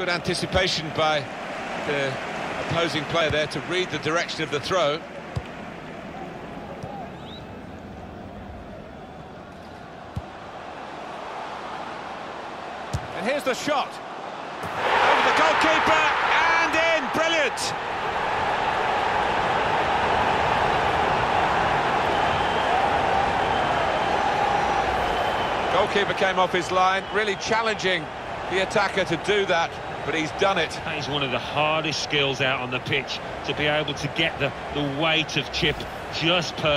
Good anticipation by the opposing player there to read the direction of the throw. And here's the shot. Over the goalkeeper and in. Brilliant. Goalkeeper came off his line, really challenging the attacker to do that, but he's done it. That is one of the hardest skills out on the pitch, to be able to get the, the weight of chip just perfect.